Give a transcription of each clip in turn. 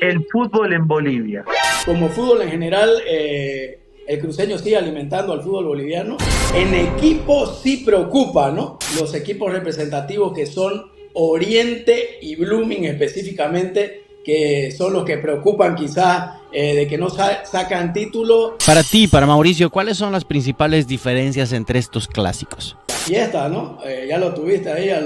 el fútbol en Bolivia. Como fútbol en general, eh, el cruceño sigue alimentando al fútbol boliviano. En equipo sí preocupa, ¿no? Los equipos representativos que son Oriente y Blooming específicamente, que son los que preocupan quizás eh, de que no sacan título. Para ti, para Mauricio, ¿cuáles son las principales diferencias entre estos clásicos? Fiesta, ¿no? Eh, ya lo tuviste ahí a,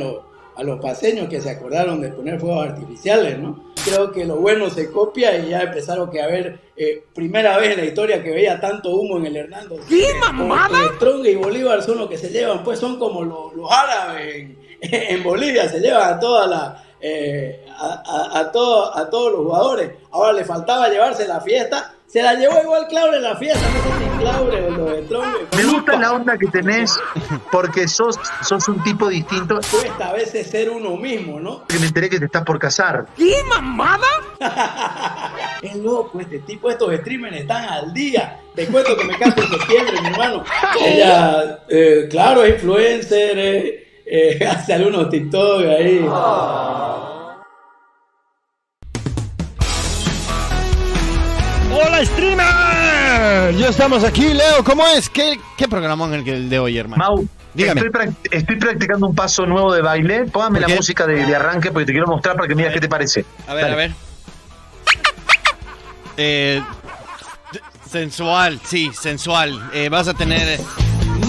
a los paseños que se acordaron de poner fuegos artificiales, ¿no? creo que lo bueno se copia y ya empezaron que a ver, eh, primera vez en la historia que veía tanto humo en el Hernando. ¿Qué mamada? Tronga y Bolívar son los que se llevan, pues son como los, árabes en, Bolivia, se llevan a toda la... Eh, a, a, todo, a todos los jugadores. Ahora le faltaba llevarse la fiesta se la llevó igual Claure en la fiesta, no sé si Claure o lo de Me gusta la onda que tenés porque sos, sos un tipo distinto. Cuesta a veces ser uno mismo, ¿no? Que me enteré que te estás por casar. ¿Qué mamada? es loco este tipo, estos streamers están al día. Te cuento que me caso en septiembre, mi hermano. Ella, eh, claro, es influencer, eh, eh, hace algunos TikTok ahí. ¡Hola, streamer! Ya estamos aquí, Leo. ¿Cómo es? ¿Qué, qué programón es el de hoy, hermano? Mau, Dígame. Estoy, practicando un paso nuevo de baile. Póngame la música de, arranque porque te quiero mostrar para que mires qué te parece. A ver, a ver. Eh, sensual, sí, sensual. Eh, vas a tener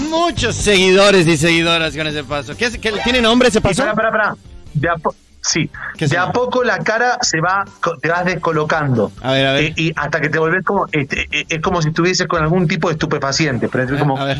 muchos seguidores y seguidoras con ese paso. ¿Qué, tiene nombre ese paso? Espera, espera, espera. Sí, de a poco la cara se va, te vas descolocando. A ver, a ver. Eh, y hasta que te volvés como, este, eh, es como si estuvieses con algún tipo de estupefaciente. Pero es como... A ver.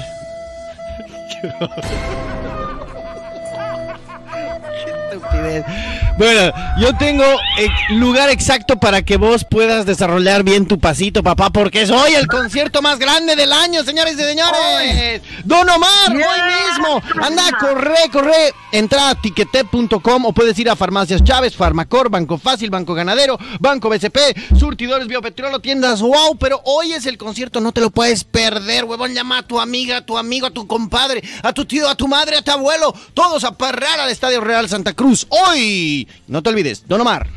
Bueno, yo tengo el lugar exacto para que vos puedas desarrollar bien tu pasito, papá, porque es hoy el concierto más grande del año, señores y señores. Don Omar, hoy mismo. Anda, corre, corre. Entra a tiquete.com o puedes ir a Farmacias Chávez, Farmacor, Banco Fácil, Banco Ganadero, Banco BCP, Surtidores Biopetróleo, tiendas Wow. Pero hoy es el concierto, no te lo puedes perder, huevón. Llama a tu amiga, a tu amigo, a tu compadre, a tu tío, a tu madre, a tu abuelo. Todos a parrar al Estadio Real Santa Cruz. Hoy, no te olvides, Don Omar.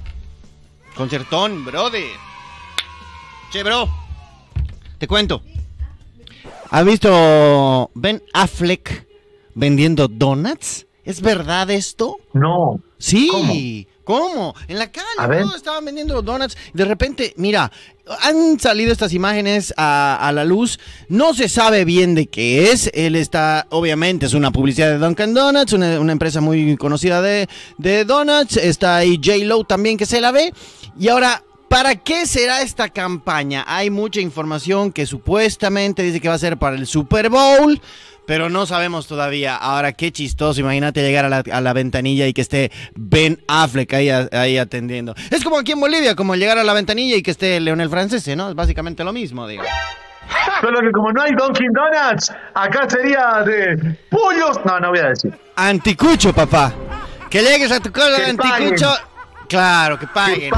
Concertón, brother. Che, bro. Te cuento. ¿Has visto Ben Affleck vendiendo donuts? ¿Es verdad esto? No. Sí. ¿Cómo? En la calle, estaban vendiendo los donuts. De repente, mira, han salido estas imágenes a, la luz. No se sabe bien de qué es. Él está, obviamente, es una publicidad de Dunkin' Donuts, una, empresa muy conocida de, de donuts. Está ahí J-Lo también que se la ve. Y ahora, ¿Para qué será esta campaña? Hay mucha información que supuestamente dice que va a ser para el Super Bowl pero no sabemos todavía. Ahora, qué chistoso, imagínate llegar a la, ventanilla y que esté Ben Affleck ahí, ahí, atendiendo. Es como aquí en Bolivia, como llegar a la ventanilla y que esté Leonel Francese, ¿no? Es básicamente lo mismo, digo. Solo que como no hay Dunkin' Donuts, acá sería de pollos. No, no voy a decir. Anticucho, papá. Que llegues a tu casa de anticucho. Claro, que paguen.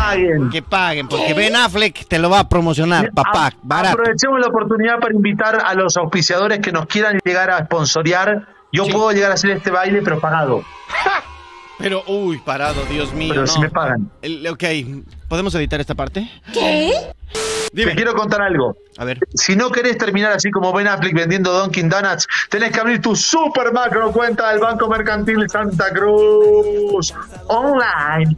Que paguen. porque Ben Affleck te lo va a promocionar, papá. Barato. Aprovechemos la oportunidad para invitar a los auspiciadores que nos quieran llegar a sponsorear. Yo puedo llegar a hacer este baile, pero pagado. Pero, uy, parado, Dios mío. Pero si me pagan. ok, ¿podemos editar esta parte? ¿Qué? Te quiero contar algo. A ver. Si no querés terminar así como Ben Affleck vendiendo Dunkin' Donuts, tenés que abrir tu super macro cuenta del Banco Mercantil Santa Cruz online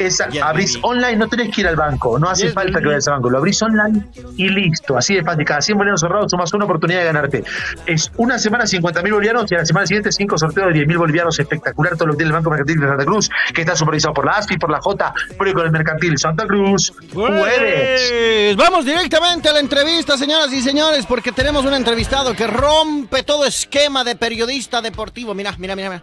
www.bmsc.com.b abrís online, no tenés que ir al banco, no hace falta que vayas al banco, lo abrís online y listo, así de fácil. Cada 100 bolivianos ahorrados sumas una oportunidad de ganarte. Es una semana 50 mil bolivianos y a la semana siguiente 5 sorteos de 10 mil bolivianos espectacular, todo lo que tiene el Banco Mercantil de Santa Cruz, que está supervisado por la ASFI, por la J, por con el Mercantil Santa Cruz. Puedes. Vamos directamente a la entrevista, señoras y señores, porque tenemos un entrevistado que rompe todo esquema de periodista deportivo. Mira, mira, mira, mira.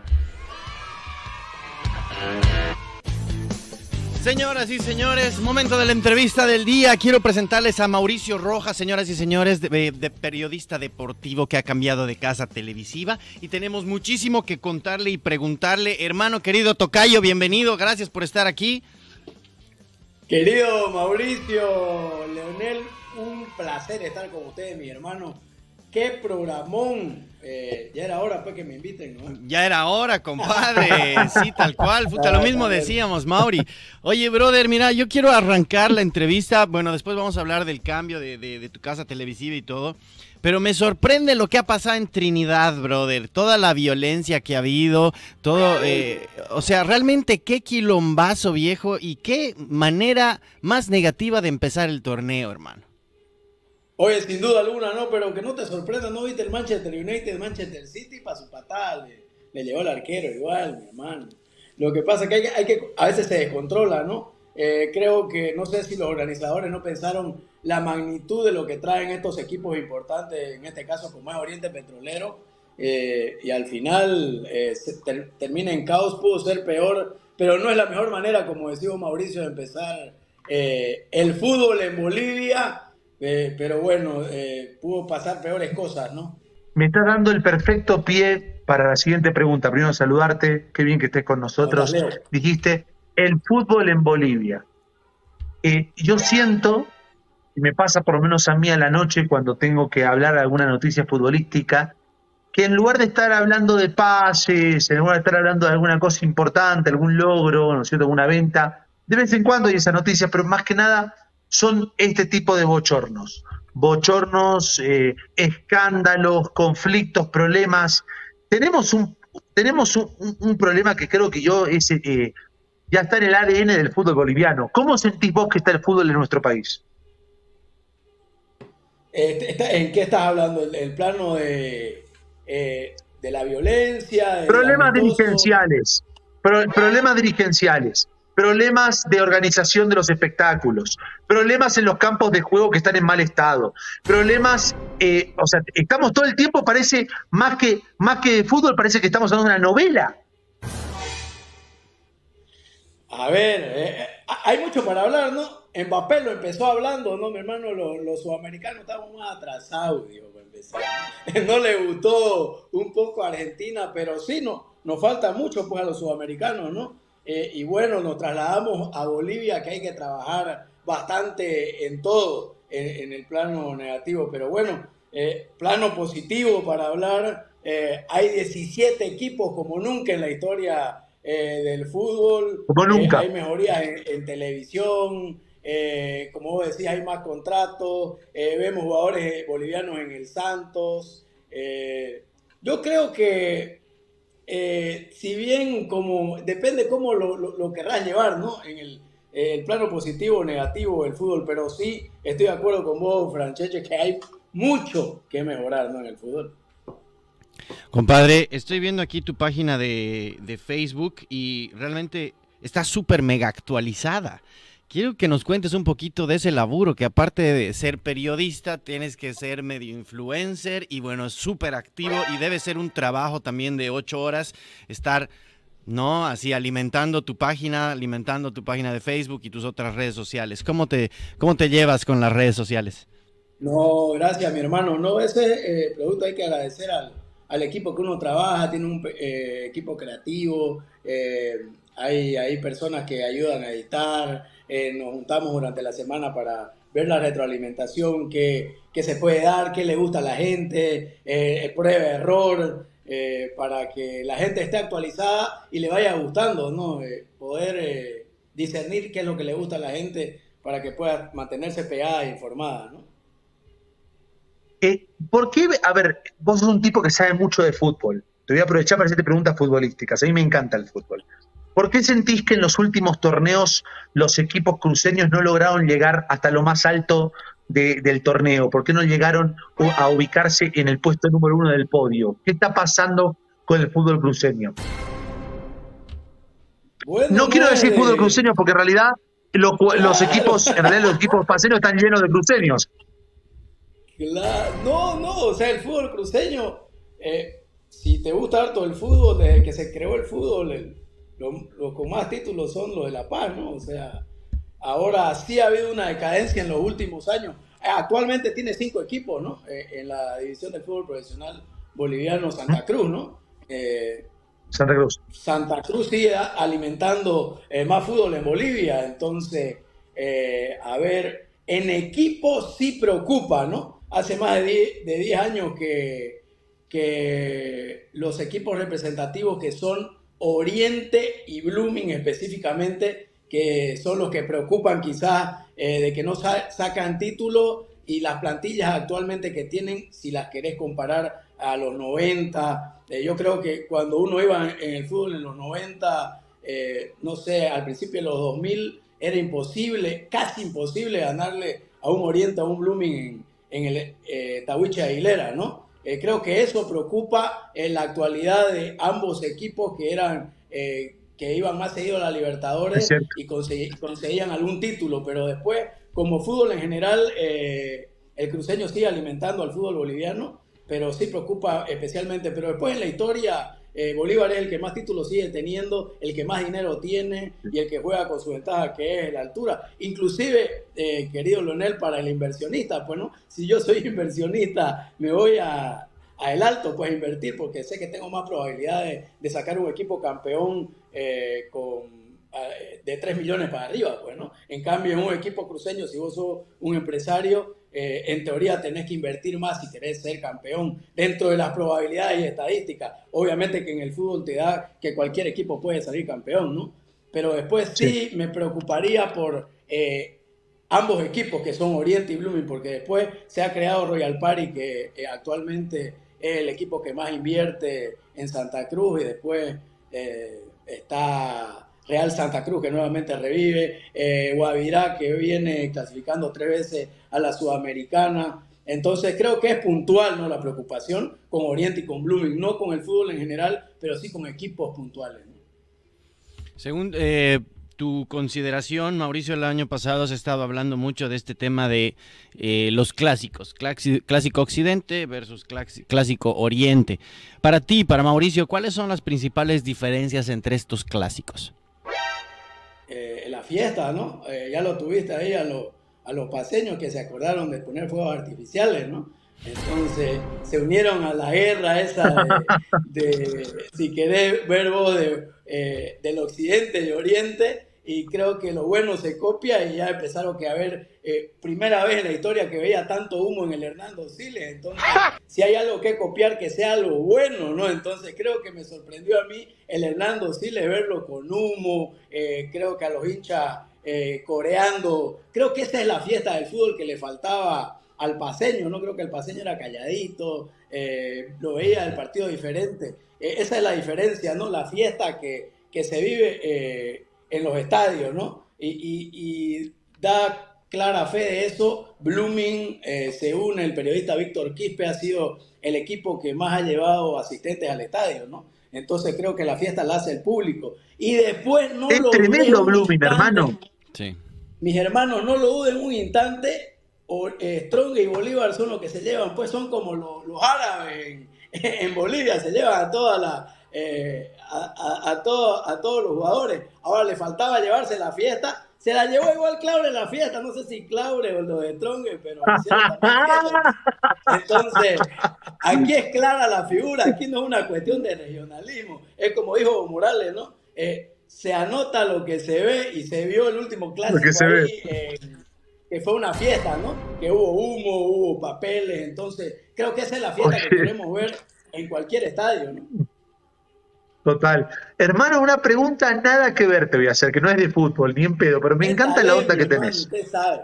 Señoras y señores, momento de la entrevista del día. Quiero presentarles a Mauricio Rojas, señoras y señores, de, periodista deportivo que ha cambiado de casa televisiva. Y tenemos muchísimo que contarle y preguntarle. Hermano querido Tocayo, bienvenido. Gracias por estar aquí. Querido Mauricio, Leonel, un placer estar con ustedes, mi hermano. Qué programón. Eh, ya era hora pues que me inviten, ¿no? Ya era hora, compadre. Sí, tal cual. Puta, lo mismo decíamos, Mauri. Oye, brother, mira, yo quiero arrancar la entrevista. Bueno, después vamos a hablar del cambio de, de tu casa televisiva y todo. Pero me sorprende lo que ha pasado en Trinidad, brother. Toda la violencia que ha habido, todo, eh, o sea, realmente qué quilombazo viejo y qué manera más negativa de empezar el torneo, hermano. Oye, sin duda alguna, no, pero que no te sorprenda, ¿no viste el Manchester United, Manchester City para su patada? Le, llevó el arquero igual, mi hermano. Lo que pasa es que hay, hay que, a veces se descontrola, ¿no? Eh, creo que no sé si los organizadores no pensaron la magnitud de lo que traen estos equipos importantes, en este caso como es Oriente Petrolero, eh, y al final eh, termina en caos, pudo ser peor, pero no es la mejor manera, como decía Mauricio, de empezar el fútbol en Bolivia, pero bueno, pudo pasar peores cosas, ¿no? Me está dando el perfecto pie para la siguiente pregunta. Primero saludarte, qué bien que estés con nosotros. Dijiste el fútbol en Bolivia. Eh, yo siento, y me pasa por lo menos a mí a la noche cuando tengo que hablar de alguna noticia futbolística, que en lugar de estar hablando de pases, en lugar de estar hablando de alguna cosa importante, algún logro, ¿no es cierto?, alguna venta, de vez en cuando hay esa noticia, pero más que nada son este tipo de bochornos. Bochornos, eh, escándalos, conflictos, problemas. Tenemos un, tenemos un, problema que creo que yo es eh, ya está en el ADN del fútbol boliviano. ¿Cómo sentís vos que está el fútbol en nuestro país? Este, ¿En qué estás hablando? ¿El, plano de, eh, de la violencia? problemas dirigenciales. problemas dirigenciales. Problemas de organización de los espectáculos. Problemas en los campos de juego que están en mal estado. Problemas, eh, o sea, estamos todo el tiempo, parece, más que, más que de fútbol, parece que estamos hablando de una novela. A ver, eh, hay mucho para hablar, ¿no? Mbappé lo empezó hablando, ¿no? Mi hermano, los, sudamericanos estamos más atrasados, digo. No le gustó un poco a Argentina, pero sí, no, nos falta mucho pues a los sudamericanos, ¿no? Eh, y bueno, nos trasladamos a Bolivia, que hay que trabajar bastante en todo, en, el plano negativo, pero bueno, plano positivo para hablar, hay 17 equipos como nunca en la historia eh, del fútbol. Eh, hay mejorías en, televisión, eh, como vos decís, hay más contratos, vemos jugadores bolivianos en el Santos. yo creo que si bien como depende cómo lo, querrás llevar, ¿no? En el, plano positivo o negativo del fútbol, pero sí estoy de acuerdo con vos, Francheche, que hay mucho que mejorar, ¿no? En el fútbol. Compadre, estoy viendo aquí tu página de, Facebook y realmente está súper mega actualizada. Quiero que nos cuentes un poquito de ese laburo, que aparte de ser periodista, tienes que ser medio influencer y bueno, es súper activo y debe ser un trabajo también de ocho horas estar, ¿no? Así alimentando tu página, alimentando tu página de Facebook y tus otras redes sociales. ¿Cómo te, cómo te llevas con las redes sociales? No, gracias, mi hermano. No, ese eh, producto hay que agradecer al, al equipo que uno trabaja, tiene un eh, equipo creativo, eh, hay, hay, personas que ayudan a editar, eh, nos juntamos durante la semana para ver la retroalimentación que, se puede dar, qué le gusta a la gente, prueba, error, para que la gente esté actualizada y le vaya gustando, ¿no? poder discernir qué es lo que le gusta a la gente para que pueda mantenerse pegada e informada, ¿no? Eh, ¿Por qué? A ver, vos sos un tipo que sabe mucho de fútbol. Te voy a aprovechar para hacerte preguntas futbolísticas. A mí me encanta el fútbol. ¿Por qué sentís que en los últimos torneos los equipos cruceños no lograron llegar hasta lo más alto del torneo? ¿Por qué no llegaron a ubicarse en el puesto número uno del podio? ¿Qué está pasando con el fútbol cruceño? no quiero decir fútbol cruceño porque en realidad los, equipos, en realidad los equipos paseños están llenos de cruceños. No, no, o sea, el fútbol cruceño, eh, si te gusta harto el fútbol, desde que se creó el fútbol, los con más títulos son los de La Paz, ¿no? O sea, ahora sí ha habido una decadencia en los últimos años. Eh, actualmente tiene cinco equipos, ¿no? Eh, en la división del fútbol profesional boliviano Santa Cruz, ¿no? Santa Cruz. Santa Cruz sigue alimentando más fútbol en Bolivia, entonces, a ver, en equipo sí preocupa, ¿no? hace más de 10 años que, que los equipos representativos que son Oriente y Blooming específicamente, que son los que preocupan quizás eh, de que no sacan título y las plantillas actualmente que tienen, si las querés comparar a los 90, eh, yo creo que cuando uno iba en el fútbol en los 90, eh, no sé, al principio de los 2000, era imposible, casi imposible ganarle a un Oriente, a un Blooming en, el eh, Tawiche Aguilera, ¿no? Eh, creo que eso preocupa en la actualidad de ambos equipos que eran que iban más seguido a la Libertadores y conseguían algún título, pero después, como fútbol en general, el cruceño sigue alimentando al fútbol boliviano, pero sí preocupa especialmente, pero después en la historia eh, Bolívar es el que más títulos sigue teniendo, el que más dinero tiene y el que juega con su ventaja, que es la altura. Inclusive, eh, querido Leonel, para el inversionista, pues no, si yo soy inversionista, me voy a, el alto, pues a invertir, porque sé que tengo más probabilidades de, sacar un equipo campeón eh, con de 3 millones para arriba, pues, ¿no? En cambio, en un equipo cruceño, si vos sos un empresario, eh, en teoría tenés que invertir más si querés ser campeón dentro de las probabilidades y estadísticas. Obviamente que en el fútbol te da que cualquier equipo puede salir campeón, ¿no? Pero después sí, me preocuparía por eh, ambos equipos que son Oriente y Blooming, porque después se ha creado Royal Party, que eh, actualmente es el equipo que más invierte en Santa Cruz y después está Real Santa Cruz, que nuevamente revive, eh, Guavirá, que viene clasificando tres veces a la Sudamericana. Entonces creo que es puntual ¿no? la preocupación con Oriente y con Blooming, no con el fútbol en general, pero sí con equipos puntuales. Según eh, tu consideración, Mauricio, el año pasado has estado hablando mucho de este tema de eh, los clásicos, clásico Occidente versus clásico Oriente. Para ti, para Mauricio, ¿cuáles son las principales diferencias entre estos clásicos? Eh, la fiesta, ¿no? Eh, ya lo tuviste ahí a, a los paseños que se acordaron de poner fuegos artificiales, ¿no? Entonces se unieron a la guerra esa de, si querés, verbo de, eh, del occidente y oriente, y creo que lo bueno se copia y ya empezaron que a ver, eh, primera vez en la historia que veía tanto humo en el Hernando Siles, entonces si hay algo que copiar que sea algo bueno, ¿no? Entonces creo que me sorprendió a mí el Hernando Siles verlo con humo, eh, creo que a los hinchas eh, coreando, creo que esa es la fiesta del fútbol que le faltaba al paseño, no creo que el paseño era calladito, lo veía el partido diferente, esa es la diferencia, ¿no? La fiesta que, que se vive en los estadios, ¿no? Y, da clara fe de eso. Blooming eh, se une, el periodista Víctor Quispe ha sido el equipo que más ha llevado asistentes al estadio, ¿no? Entonces creo que la fiesta la hace el público. Y después no es tremendo Blooming, hermano. Sí. Mis hermanos, no lo duden un instante. O, eh, Strong y Bolívar son los que se llevan, pues son como los, árabes en, Bolivia, se llevan a toda la, eh, a, a, todo, a todos los jugadores. Ahora le faltaba llevarse la fiesta. Se la llevó igual Claure en la fiesta. No sé si Claure o lo de Trongue, pero Entonces, aquí es clara la figura. Aquí no es una cuestión de regionalismo. Es como dijo Morales, ¿no? Eh, se anota lo que se ve y se vio el último clásico ahí, eh, que fue una fiesta, ¿no? Que hubo humo, hubo papeles. Entonces, creo que esa es la fiesta que queremos ver en cualquier estadio, ¿no? Total. Hermano, una pregunta nada que ver te voy a hacer, que no es de fútbol, ni en pedo, pero me encanta la onda que tenés.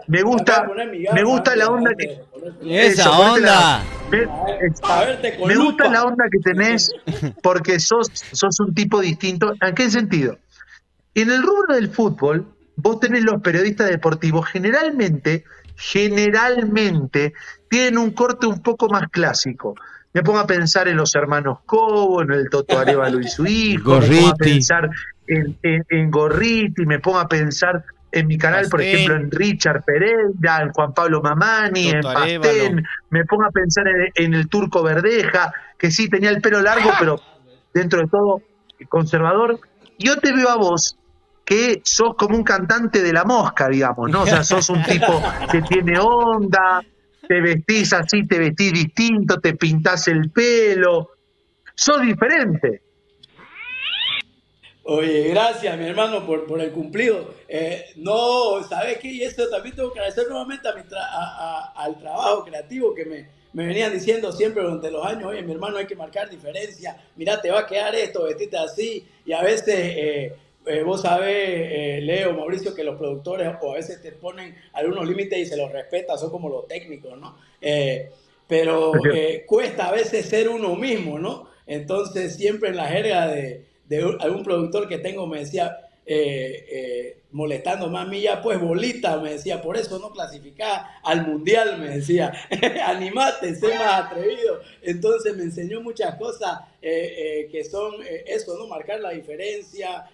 Me gusta, me gusta la onda que... Esa onda. Me, gusta la onda que tenés porque sos, sos un tipo distinto. ¿En qué sentido? En el rubro del fútbol, vos tenés los periodistas deportivos, generalmente, generalmente, tienen un corte un poco más clásico me pongo a pensar en los hermanos Cobo, en el Toto Arevalo y su hijo, me pongo a pensar en, en, Gorriti, me pongo a pensar en mi canal, por ejemplo, en Richard Pereira, en Juan Pablo Mamani, en Pastén, me pongo a pensar en, el Turco Verdeja, que sí tenía el pelo largo, pero dentro de todo conservador. Yo te veo a vos que sos como un cantante de la mosca, digamos, ¿no? O sea, sos un tipo que tiene onda, te vestís así, te vestís distinto, te pintás el pelo, sos diferente. Oye, gracias, mi hermano, por, por el cumplido. Eh, no, ¿sabes qué? Y eso también tengo que agradecer nuevamente al trabajo creativo que me, me, venían diciendo siempre durante los años. Oye, mi hermano, hay que marcar diferencia. Mira, te va a quedar esto, vestite así. Y a veces, eh, eh, vos sabés, Leo, Mauricio, que los productores o a veces te ponen algunos límites y se los respeta, son como los técnicos, ¿no? pero cuesta a veces ser uno mismo, ¿no? Entonces, siempre en la jerga de de algún productor que tengo me decía, eh, eh, molestando más mía, pues bolita, me decía, por eso no clasificás al mundial, me decía, animate, sé más atrevido. Entonces me enseñó muchas cosas eh, que son eso, ¿no? Marcar la diferencia,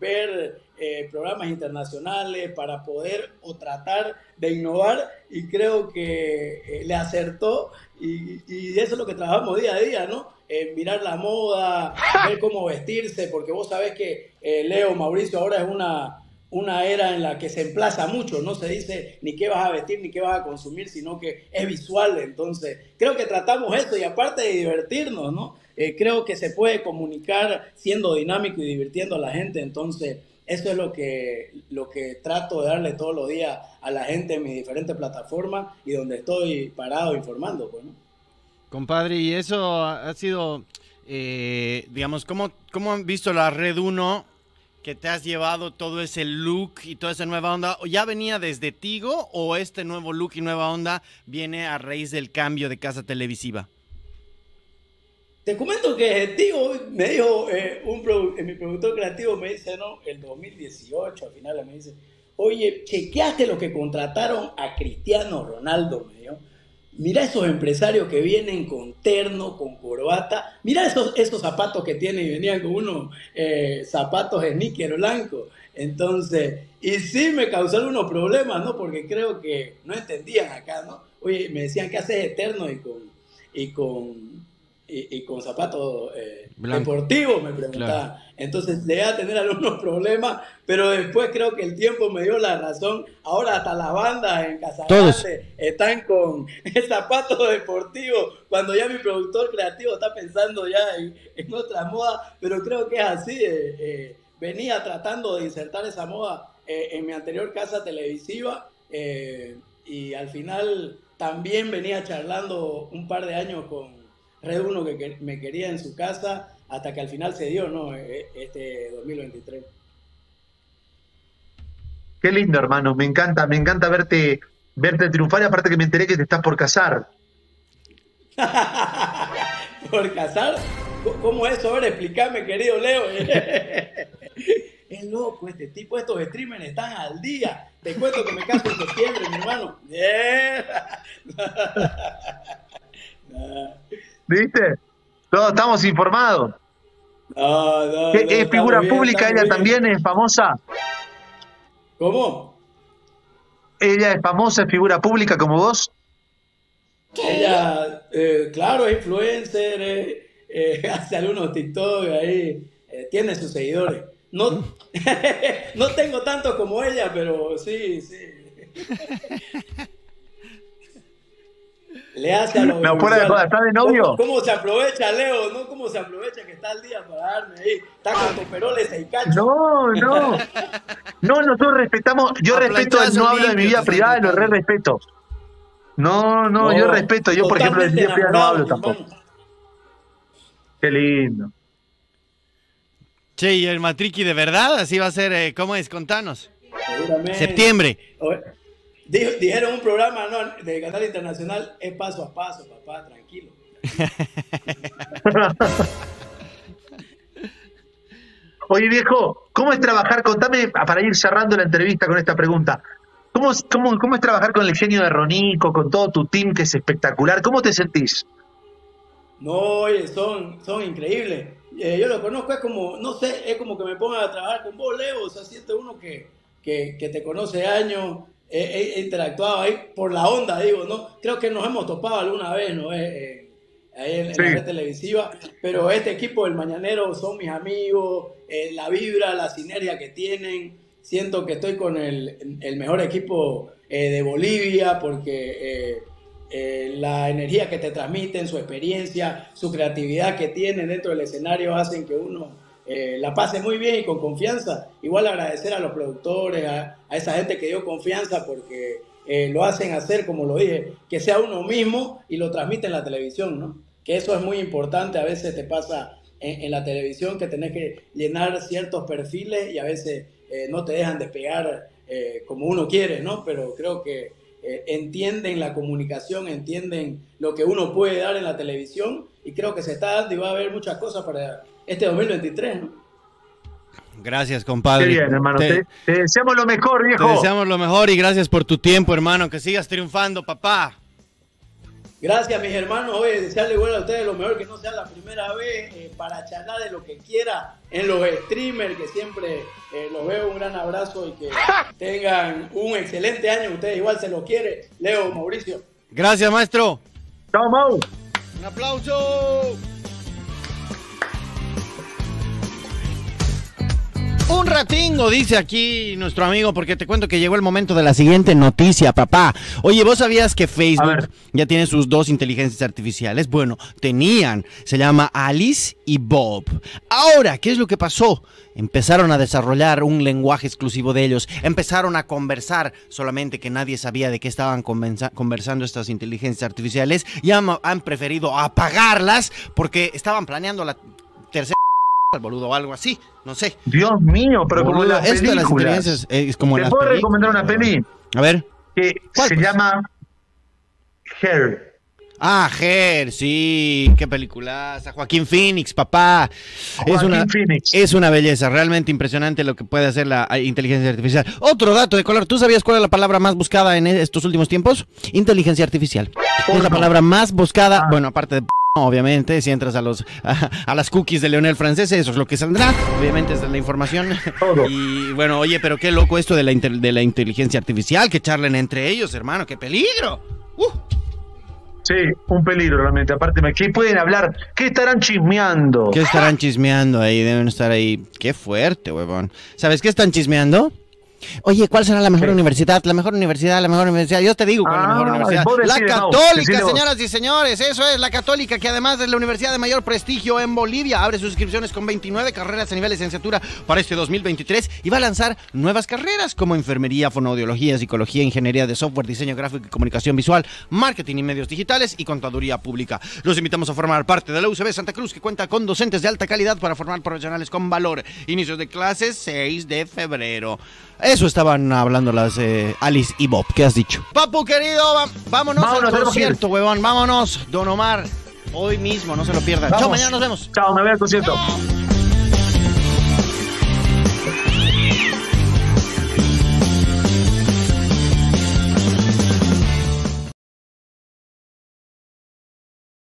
ver programas internacionales para poder o tratar de innovar y creo que le acertó y, eso es lo que trabajamos día a día, ¿no? mirar la moda, ver cómo vestirse, porque vos sabés que eh, Leo, Mauricio, ahora es una, una era en la que se emplaza mucho, no se dice ni qué vas a vestir ni qué vas a consumir, sino que es visual. Entonces, creo que tratamos esto y aparte de divertirnos, ¿no? Eh, creo que se puede comunicar siendo dinámico y divirtiendo a la gente. Entonces, eso es lo que, lo que trato de darle todos los días a la gente en mis diferentes plataformas y donde estoy parado informando, pues, ¿no? Compadre, y eso ha sido, eh, digamos, ¿cómo, ¿cómo han visto la Red 1 que te has llevado todo ese look y toda esa nueva onda? ¿Ya venía desde Tigo o este nuevo look y nueva onda viene a raíz del cambio de casa televisiva? Te comento que Tigo me dijo, eh, eh, mi productor creativo me dice, no, el 2018 al final me dice, oye, chequeaste lo que contrataron a Cristiano Ronaldo, me dijo. Mira esos empresarios que vienen con terno, con corbata. Mira esos, esos zapatos que tienen y venían con unos eh, zapatos sneaker blanco. Entonces, y sí me causaron unos problemas, ¿no? Porque creo que no entendían acá, ¿no? Oye, me decían que haces eterno y con, y con y, con zapatos eh, deportivos, me preguntaba. Entonces le a tener algunos problemas, pero después creo que el tiempo me dio la razón. Ahora hasta las bandas en Casagrande están con zapatos deportivos, cuando ya mi productor creativo está pensando ya en, en otra moda, pero creo que es así. Eh, eh, venía tratando de insertar esa moda en mi anterior casa televisiva y al final también venía charlando un par de años con Red 1 que, me quería en su casa hasta que al final se dio, ¿no? E, este 2023. Qué lindo, hermano. Me encanta, me encanta verte, verte triunfar y aparte que me enteré que te estás por casar. ¿Por casar? ¿Cómo es eso? A ver, explícame, querido Leo. es loco este tipo, estos streamers están al día. Te cuento que me caso en septiembre, mi hermano. ¿Viste? Todos estamos informados. No, ¿Es figura pública? ¿Ella también es famosa? ¿Cómo? ¿Ella es famosa, es figura pública como vos? Ella, eh, claro, es influencer, eh, eh, hace algunos TikTok ahí, tiene sus seguidores. No, no tengo tanto como ella, pero sí, sí. Le hace a los. No, fuera de joda, ¿está de novio? ¿Cómo, se aprovecha, Leo? ¿No? ¿Cómo se aprovecha que está al día para darme ahí? Está con toperoles y cacho. No, no. No, nosotros respetamos. Yo respeto, no hablo de mi vida privada, lo re respeto. No, no, yo respeto. Yo, por ejemplo, de mi vida privada no hablo tampoco. Qué lindo. Che, ¿y el Matriqui de verdad? Así va a ser, eh, ¿cómo es? Contanos. Septiembre dijeron un programa de canal internacional, es paso a paso, papá, tranquilo. Oye, viejo, ¿cómo es trabajar? Contame, para ir cerrando la entrevista con esta pregunta. ¿Cómo, cómo, cómo es trabajar con el genio de Ronico, con todo tu team que es espectacular? ¿Cómo te sentís? No, oye, son, son increíbles. Eh, yo lo conozco, es como, no sé, es como que me pongan a trabajar con vos, Leo. O sea, siente uno que, que, que te conoce años, he, interactuado ahí por la onda, digo, ¿no? Creo que nos hemos topado alguna vez, ¿no? Eh, eh, ahí en, la red televisiva, pero este equipo del Mañanero son mis amigos, eh, la vibra, la sinergia que tienen, siento que estoy con el, el mejor equipo de Bolivia porque la energía que te transmiten, su experiencia, su creatividad que tienen dentro del escenario hacen que uno eh, la pase muy bien y con confianza. Igual agradecer a los productores, a, esa gente que dio confianza porque eh, lo hacen hacer, como lo dije, que sea uno mismo y lo transmite en la televisión, ¿no? Que eso es muy importante, a veces te pasa en, la televisión que tenés que llenar ciertos perfiles y a veces eh, no te dejan despegar como uno quiere, ¿no? Pero creo que entienden la comunicación, entienden lo que uno puede dar en la televisión y creo que se está dando y va a haber muchas cosas para este 2023, ¿no? Gracias, compadre. Qué bien, hermano. Te, deseamos lo mejor, viejo. Te deseamos lo mejor y gracias por tu tiempo, hermano. Que sigas triunfando, papá. Gracias, mis hermanos. Oye, desearle igual a ustedes lo mejor, que no sea la primera vez eh, para charlar de lo que quiera en los streamers, que siempre eh, los veo. Un gran abrazo y que tengan un excelente año. Ustedes igual se lo quiere. Leo, Mauricio. Gracias, maestro. Chao, Mau. Un aplauso. Un ratingo, dice aquí nuestro amigo, porque te cuento que llegó el momento de la siguiente noticia, papá. Oye, ¿vos sabías que Facebook ya tiene sus dos inteligencias artificiales? Bueno, tenían, se llama Alice y Bob. Ahora, ¿qué es lo que pasó? Empezaron a desarrollar un lenguaje exclusivo de ellos, empezaron a conversar, solamente que nadie sabía de qué estaban conversando estas inteligencias artificiales y han preferido apagarlas porque estaban planeando la al boludo o algo así, no sé. Dios mío, pero como las esto películas. Las es como ¿Te puedo recomendar una peli? A ver. Que se pues? llama Her. Ah, Her, sí, qué película. Joaquín Phoenix, papá. es una, Phoenix. es una belleza, realmente impresionante lo que puede hacer la inteligencia artificial. Otro dato de color, ¿tú sabías cuál es la palabra más buscada en estos últimos tiempos? Inteligencia artificial. Es la palabra más buscada, ah. bueno, aparte de obviamente, si entras a los a, las cookies de Leonel Francés, eso es lo que saldrá. Obviamente, esa es la información. Y bueno, oye, pero qué loco esto de la, de la inteligencia artificial, que charlen entre ellos, hermano, qué peligro. Uh. Sí, un peligro realmente. Aparte, ¿qué pueden hablar? ¿Qué estarán chismeando? ¿Qué estarán chismeando ahí? Deben estar ahí. Qué fuerte, huevón. ¿Sabes qué están chismeando? Oye, ¿cuál será la mejor universidad? La mejor universidad, la mejor universidad. Yo te digo cuál es la mejor ah, universidad. La Católica, señoras y señores. Eso es, la Católica, que además es la universidad de mayor prestigio en Bolivia. Abre sus inscripciones con 29 carreras a nivel de licenciatura para este 2023 y va a lanzar nuevas carreras como enfermería, fonoaudiología, psicología, ingeniería de software, diseño gráfico y comunicación visual, marketing y medios digitales y contaduría pública. Los invitamos a formar parte de la UCB Santa Cruz, que cuenta con docentes de alta calidad para formar profesionales con valor. Inicio de clases 6 de febrero. Eso estaban hablando las eh, Alice y Bob. ¿Qué has dicho? Papu querido, vámonos, vámonos al concierto, huevón. Vámonos, Don Omar. Hoy mismo, no se lo pierdan. Chao, mañana nos vemos. Chao, me veo al concierto.